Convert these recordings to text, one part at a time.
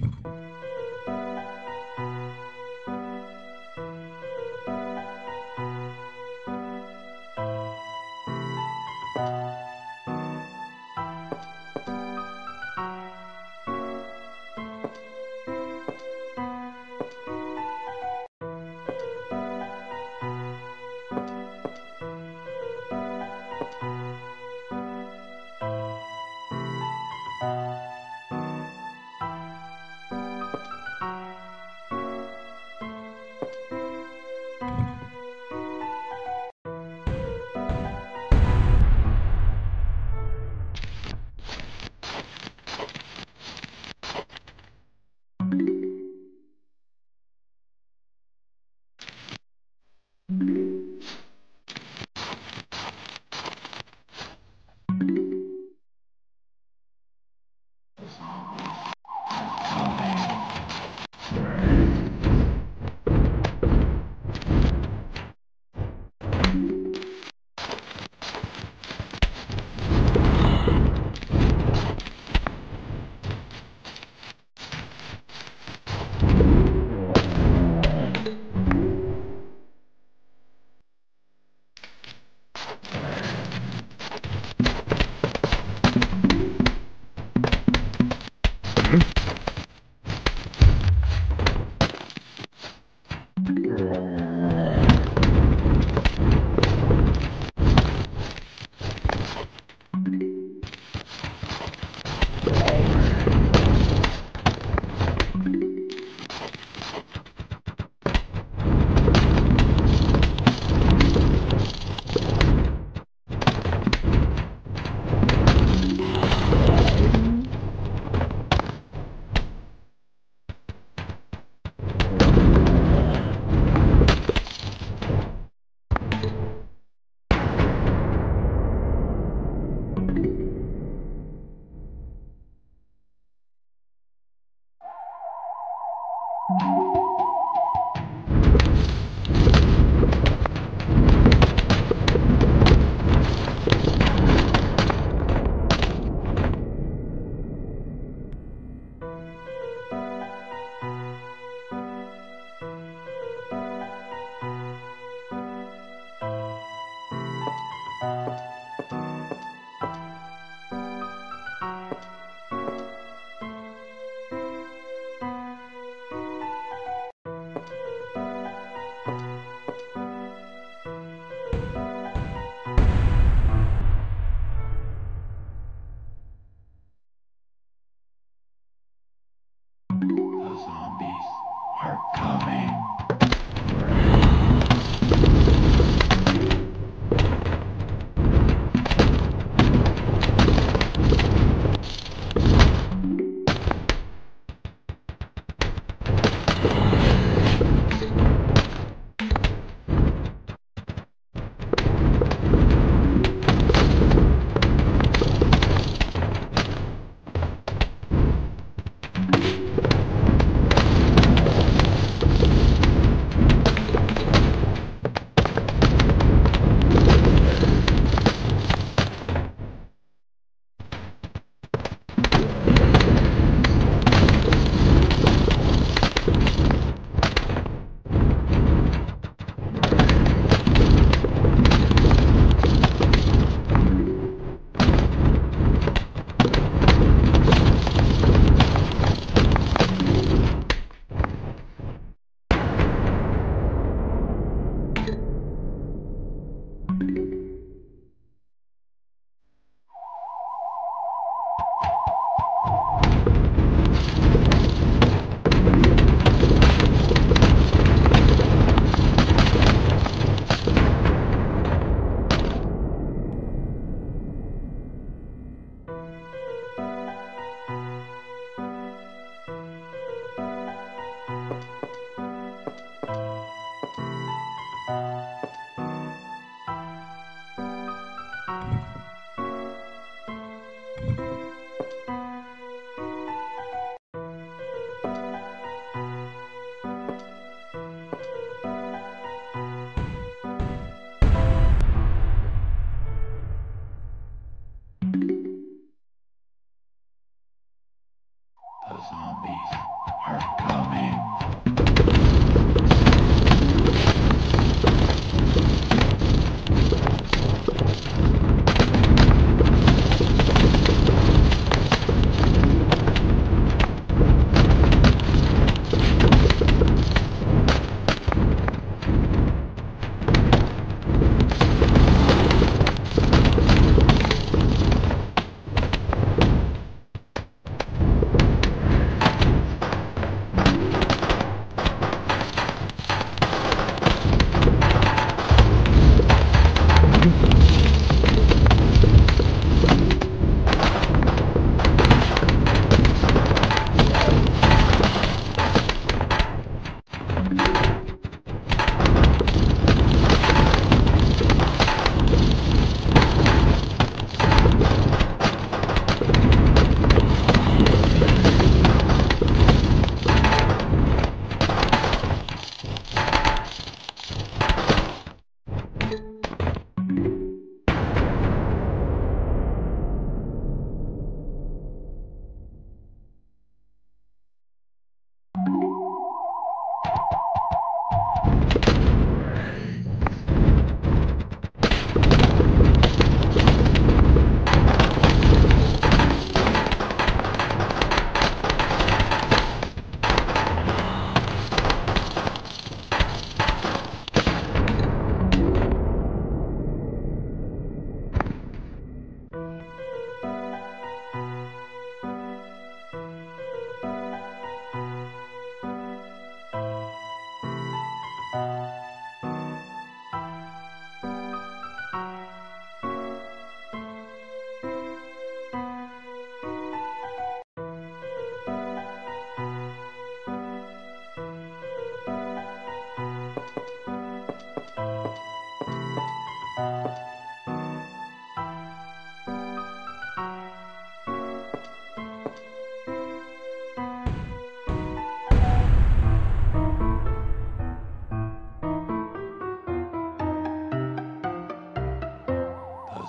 you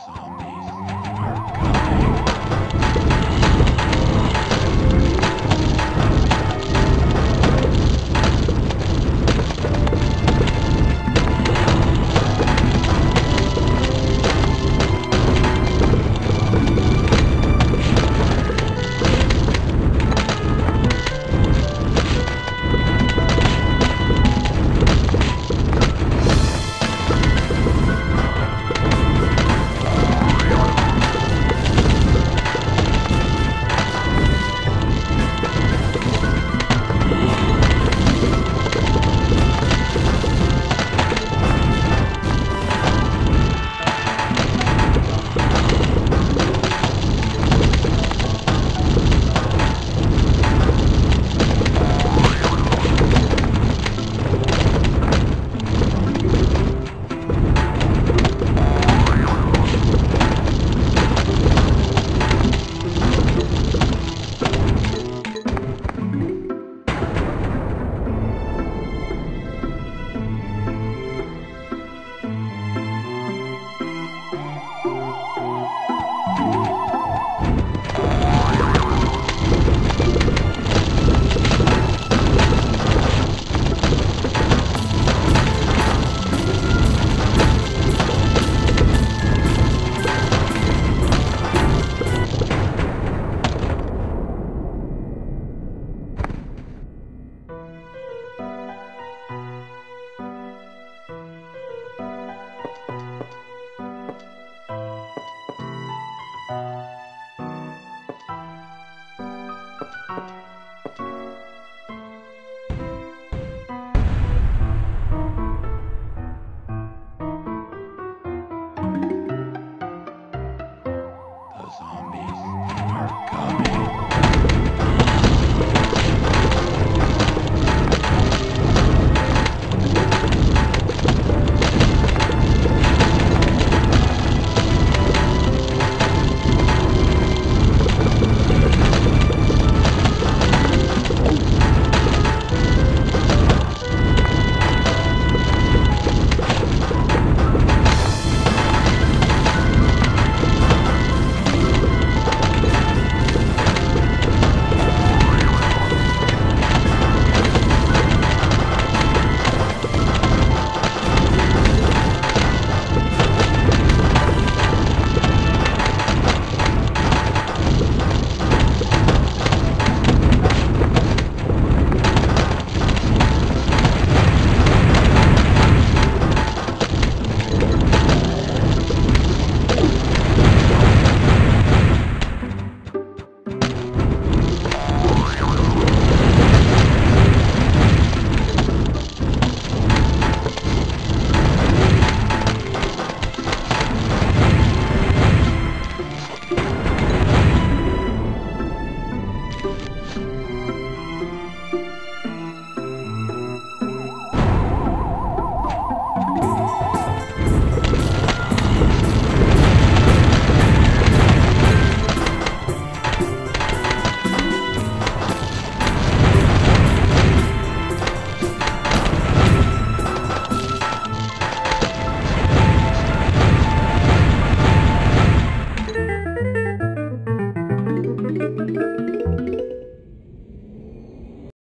zombie.